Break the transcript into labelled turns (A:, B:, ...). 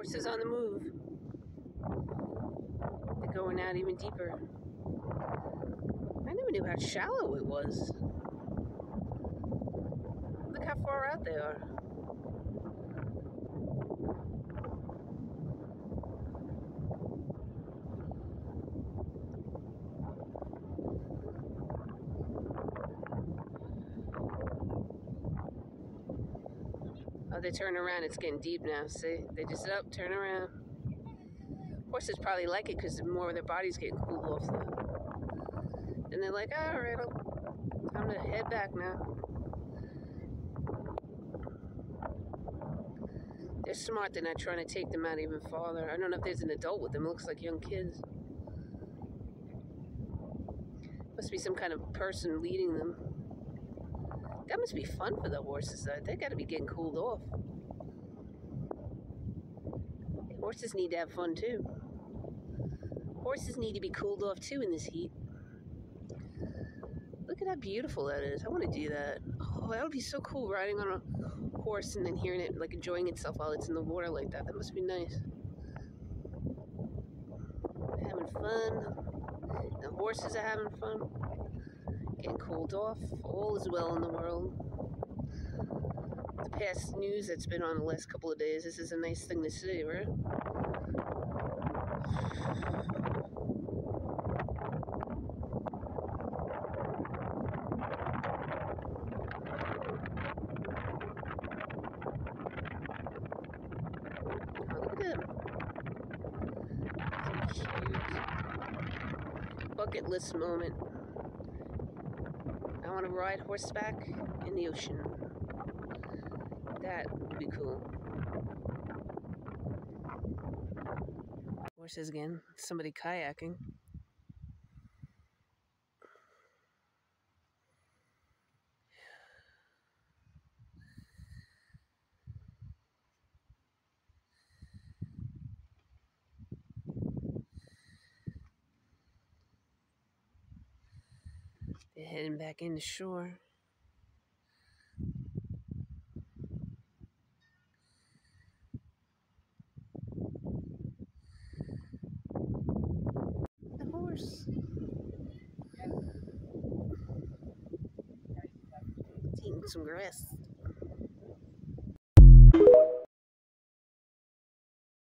A: Horses on the move. They're going out even deeper. I never knew how shallow it was. Look how far out they are. Oh, they turn around. It's getting deep now. See? They just up, turn around. Horses probably like it because more of their bodies get cooled off. Though. And they're like, all right, time to head back now. They're smart. They're not trying to take them out even farther. I don't know if there's an adult with them. It looks like young kids. Must be some kind of person leading them. That must be fun for the horses, though. They got to be getting cooled off. Horses need to have fun, too. Horses need to be cooled off, too, in this heat. Look at how beautiful that is. I want to do that. Oh, that would be so cool, riding on a horse and then hearing it, like, enjoying itself while it's in the water like that. That must be nice. Having fun. The horses are having fun getting cooled off. All is well in the world. The past news that's been on the last couple of days, this is a nice thing to see, right? bucket list moment. I want to ride horseback in the ocean. That would be cool. Horses again. Somebody kayaking. They're heading back in the shore. The horse. Eating some grass.